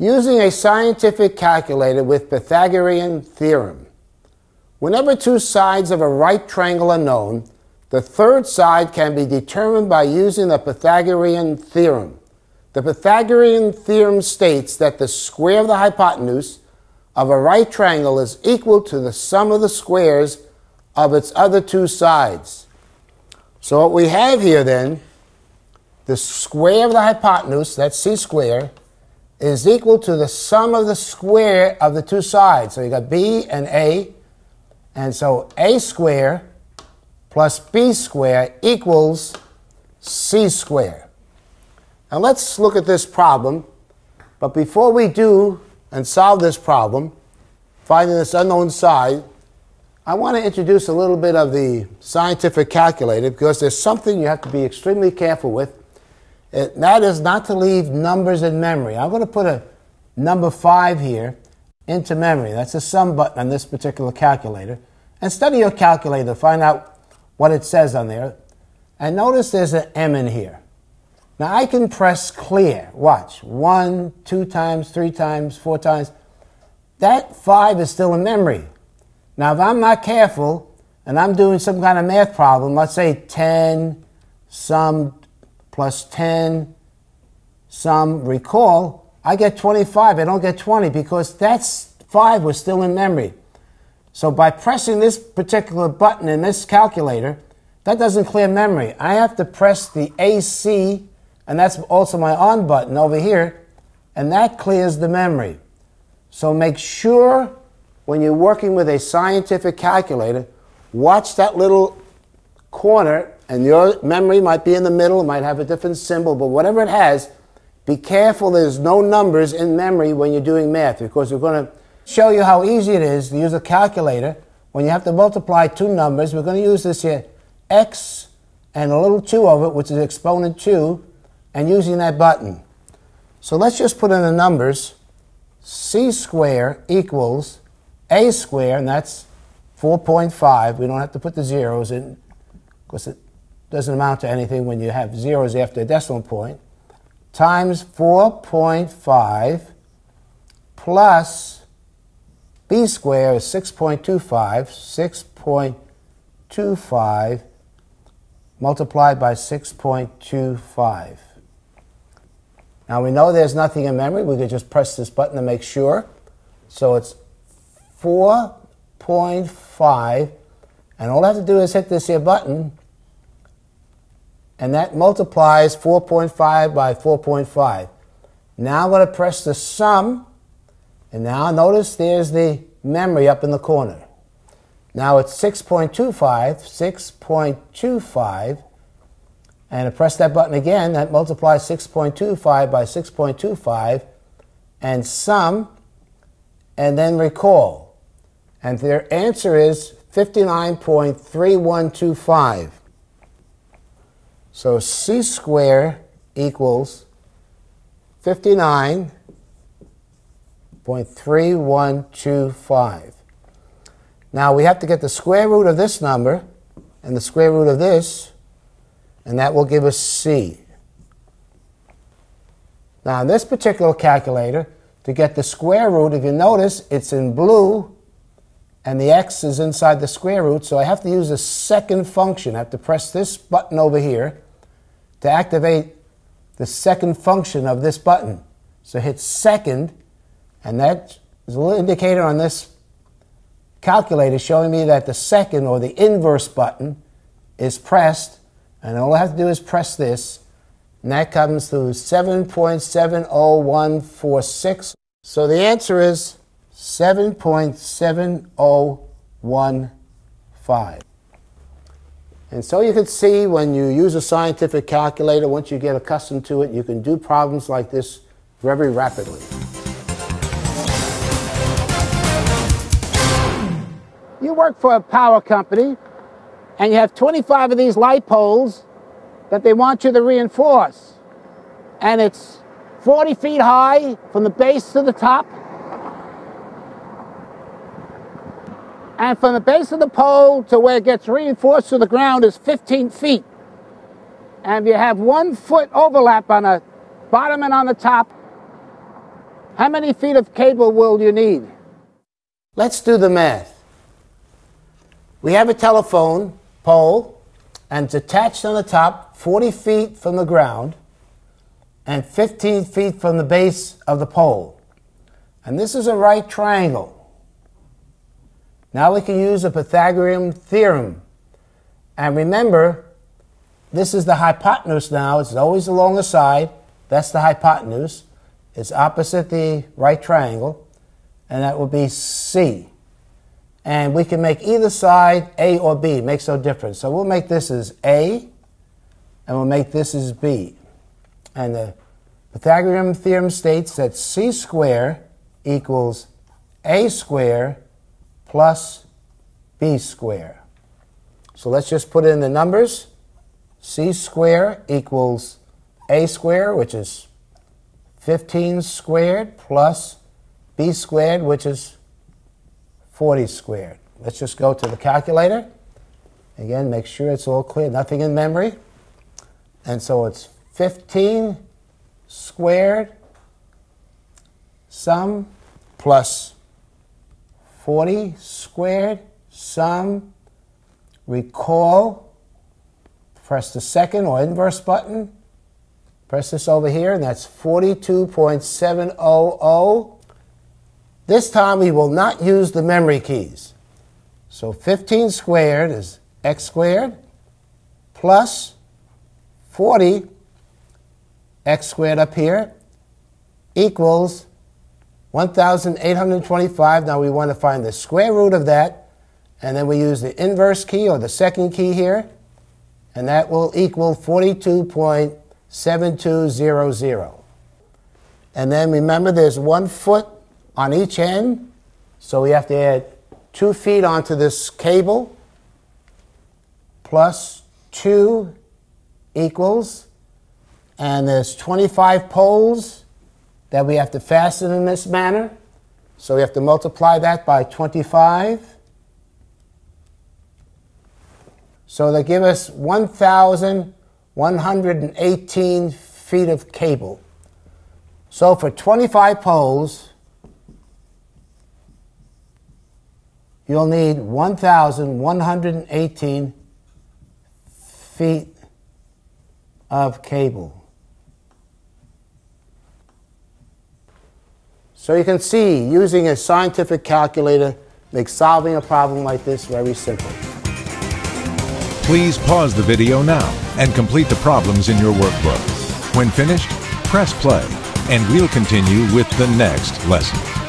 Using a scientific calculator with Pythagorean theorem. Whenever two sides of a right triangle are known, the third side can be determined by using the Pythagorean theorem. The Pythagorean theorem states that the square of the hypotenuse of a right triangle is equal to the sum of the squares of its other two sides. So what we have here then, the square of the hypotenuse, that's c squared, is equal to the sum of the square of the two sides. So you got b and a, and so a square plus b square equals c square. Now let's look at this problem. But before we do and solve this problem, finding this unknown side, I want to introduce a little bit of the scientific calculator because there's something you have to be extremely careful with. It, that is not to leave numbers in memory. I'm going to put a number 5 here into memory. That's the sum button on this particular calculator. And study your calculator, find out what it says on there. And notice there's an M in here. Now I can press clear. Watch. One, two times, three times, four times. That five is still in memory. Now if I'm not careful and I'm doing some kind of math problem, let's say 10 sum plus 10 sum recall, I get 25. I don't get 20 because that's 5 was still in memory. So by pressing this particular button in this calculator, that doesn't clear memory. I have to press the AC, and that's also my on button over here, and that clears the memory. So make sure when you're working with a scientific calculator, watch that little corner, and your memory might be in the middle, it might have a different symbol, but whatever it has, be careful there's no numbers in memory when you're doing math because we're going to show you how easy it is to use a calculator when you have to multiply two numbers. We're going to use this here, x and a little 2 of it, which is exponent 2, and using that button. So let's just put in the numbers. c squared equals a squared, and that's 4.5. We don't have to put the zeros in because it doesn't amount to anything when you have zeros after a decimal point, times 4.5 plus b squared is 6.25. 6.25 multiplied by 6.25. Now we know there's nothing in memory. We could just press this button to make sure. So it's 4.5. And all I have to do is hit this here button. And that multiplies 4.5 by 4.5. Now I'm going to press the sum and now notice there's the memory up in the corner. Now it's 6.25, 6.25, and I press that button again, that multiplies 6.25 by 6.25, and sum, and then recall. And their answer is 59.3125. So c squared equals 59.3125. Now we have to get the square root of this number and the square root of this, and that will give us C. Now in this particular calculator, to get the square root, if you notice, it's in blue, and the x is inside the square root, so I have to use a second function. I have to press this button over here to activate the second function of this button. So hit second, and that is a little indicator on this calculator showing me that the second or the inverse button is pressed. And all I have to do is press this. And that comes to 7.70146. So the answer is 7.7015. And so you can see when you use a scientific calculator, once you get accustomed to it, you can do problems like this very rapidly. You work for a power company and you have 25 of these light poles that they want you to reinforce. And it's 40 feet high from the base to the top. And from the base of the pole to where it gets reinforced to the ground is 15 feet. And you have one foot overlap on the bottom and on the top. How many feet of cable will you need? Let's do the math. We have a telephone pole and it's attached on the top 40 feet from the ground and 15 feet from the base of the pole. And this is a right triangle. Now we can use the Pythagorean theorem. And remember, this is the hypotenuse now. It's always along the side. That's the hypotenuse. It's opposite the right triangle. And that would be C. And we can make either side A or B. It makes no difference. So we'll make this as A, and we'll make this as B. And the Pythagorean theorem states that C squared equals A squared plus B squared. So let's just put in the numbers. C squared equals A squared, which is 15 squared, plus B squared, which is 40 squared. Let's just go to the calculator. Again, make sure it's all clear, nothing in memory. And so it's 15 squared sum plus 40 squared sum. Recall, press the second or inverse button. Press this over here, and that's 42.700 this time we will not use the memory keys. So 15 squared is x squared plus 40 x squared up here equals 1,825. Now we want to find the square root of that, and then we use the inverse key or the second key here, and that will equal 42.7200. And then remember there's one foot on each end. So we have to add two feet onto this cable plus two equals, and there's 25 poles that we have to fasten in this manner. So we have to multiply that by 25. So they give us 1,118 feet of cable. So for 25 poles, you'll need 1,118 feet of cable. So you can see using a scientific calculator makes solving a problem like this very simple. Please pause the video now and complete the problems in your workbook. When finished, press play and we'll continue with the next lesson.